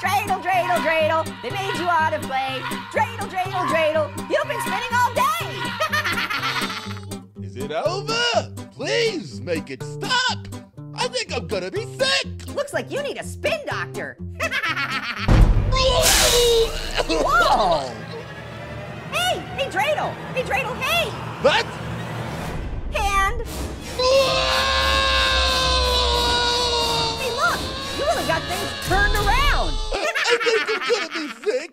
Dreidel, dreidel, dreidel, they made you out of clay. Dreidel, dreidel, dreidel, you've been spinning all day. Is it over? Please make it stop. I think I'm gonna be sick. Looks like you need a spin doctor. Whoa! Hey, hey, Dreidel! Hey, Dreidel, hey! What? Hand! hey, look! You really got things turned around! gonna be sick.